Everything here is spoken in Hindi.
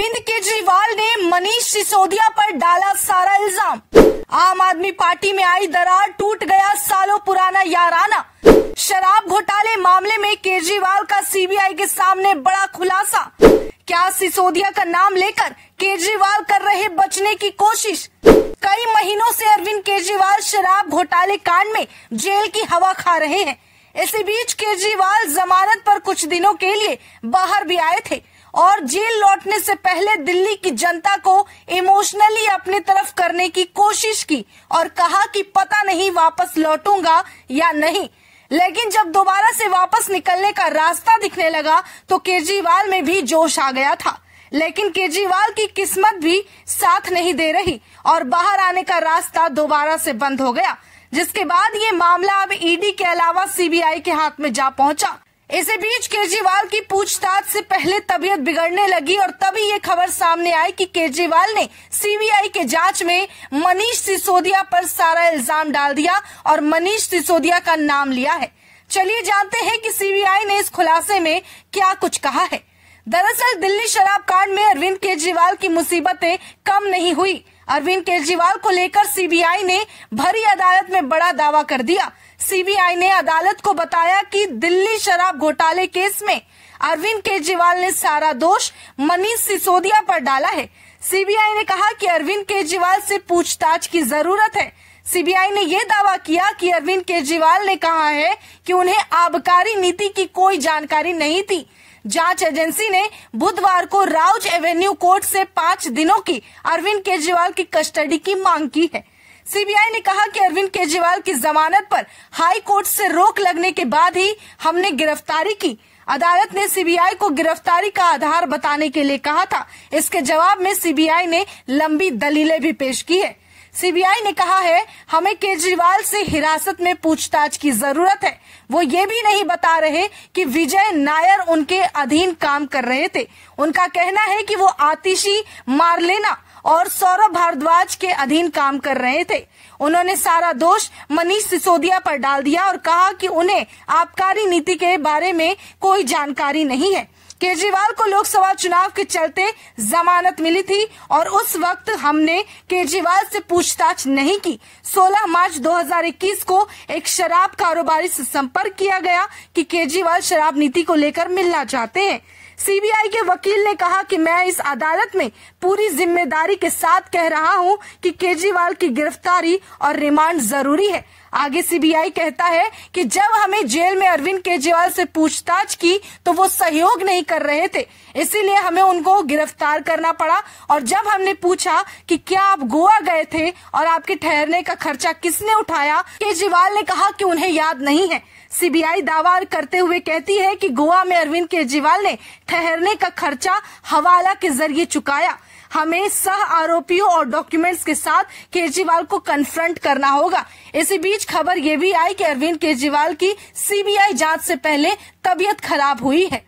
अरविंद केजरीवाल ने मनीष सिसोदिया पर डाला सारा इल्ज़ाम। आम आदमी पार्टी में आई दरार, टूट गया सालों पुराना याराना। शराब घोटाले मामले में केजरीवाल का सीबीआई के सामने बड़ा खुलासा। क्या सिसोदिया का नाम लेकर केजरीवाल कर रहे बचने की कोशिश? कई महीनों से अरविंद केजरीवाल शराब घोटाले कांड में जेल की हवा खा रहे हैं। इसी बीच केजरीवाल जमानत पर कुछ दिनों के लिए बाहर भी आए थे। और जेल लौटने से पहले दिल्ली की जनता को इमोशनली अपनी तरफ़ करने की कोशिश की और कहा कि पता नहीं वापस लौटूँगा या नहीं। लेकिन जब दोबारा से वापस निकलने का रास्ता दिखने लगा तो केजरीवाल में भी जोश आ गया था। लेकिन केजरीवाल की किस्मत भी साथ नहीं दे रही और बाहर आने का रास्ता दोबारा से बंद हो गया, जिसके बाद ये मामला अब ईडी के अलावा सीबीआई के हाथ में जा पहुँचा। इसी बीच केजरीवाल की पूछताछ से पहले तबीयत बिगड़ने लगी और तभी ये खबर सामने आई कि केजरीवाल ने सीबीआई के जाँच में मनीष सिसोदिया पर सारा इल्ज़ाम डाल दिया और मनीष सिसोदिया का नाम लिया है। चलिए जानते हैं कि सीबीआई ने इस खुलासे में क्या कुछ कहा है। दरअसल दिल्ली शराब कांड में अरविंद केजरीवाल की मुसीबतें कम नहीं हुई। अरविंद केजरीवाल को लेकर सीबीआई ने भरी अदालत में बड़ा दावा कर दिया। सीबीआई ने अदालत को बताया कि दिल्ली शराब घोटाले केस में अरविंद केजरीवाल ने सारा दोष मनीष सिसोदिया पर डाला है। सीबीआई ने कहा कि अरविंद केजरीवाल से पूछताछ की ज़रूरत है। सीबीआई ने यह दावा किया कि अरविंद केजरीवाल ने कहा है कि उन्हें आबकारी नीति की कोई जानकारी नहीं थी। जाँच एजेंसी ने बुधवार को राउज एवेन्यू कोर्ट से पाँच दिनों की अरविंद केजरीवाल की कस्टडी की मांग की है। सीबीआई ने कहा कि अरविंद केजरीवाल की जमानत पर हाई कोर्ट से रोक लगने के बाद ही हमने गिरफ्तारी की। अदालत ने सीबीआई को गिरफ्तारी का आधार बताने के लिए कहा था। इसके जवाब में सीबीआई ने लंबी दलीलें भी पेश की है। सीबीआई ने कहा है, हमें केजरीवाल से हिरासत में पूछताछ की ज़रूरत है। वो ये भी नहीं बता रहे कि विजय नायर उनके अधीन काम कर रहे थे। उनका कहना है कि वो आतिशी मारलेना और सौरभ भारद्वाज के अधीन काम कर रहे थे। उन्होंने सारा दोष मनीष सिसोदिया पर डाल दिया और कहा कि उन्हें आबकारी नीति के बारे में कोई जानकारी नहीं है। केजरीवाल को लोकसभा चुनाव के चलते जमानत मिली थी और उस वक्त हमने केजरीवाल से पूछताछ नहीं की। 16 मार्च 2021 को एक शराब कारोबारी से संपर्क किया गया कि केजरीवाल शराब नीति को लेकर मिलना चाहते हैं। सीबीआई के वकील ने कहा कि मैं इस अदालत में पूरी ज़िम्मेदारी के साथ कह रहा हूँ कि केजरीवाल की गिरफ्तारी और रिमांड ज़रूरी है। आगे सीबीआई कहता है कि जब हमें जेल में अरविंद केजरीवाल से पूछताछ की तो वो सहयोग नहीं कर रहे थे। इसीलिए हमें उनको गिरफ़्तार करना पड़ा और जब हमने पूछा कि क्या आप गोवा गए थे और आपके ठहरने का खर्चा किसने उठाया, केजरीवाल ने कहा कि उन्हें याद नहीं है। सीबीआई दावा करते हुए कहती है कि गोवा में अरविंद केजरीवाल ने ठहरने का खर्चा हवाला के ज़रिए चुकाया। हमें सह आरोपियों और डॉक्यूमेंट्स के साथ केजरीवाल को कन्फ्रंट करना होगा। इसी बीच खबर ये भी आई कि अरविंद केजरीवाल की सीबीआई जाँच से पहले तबीयत खराब हुई है।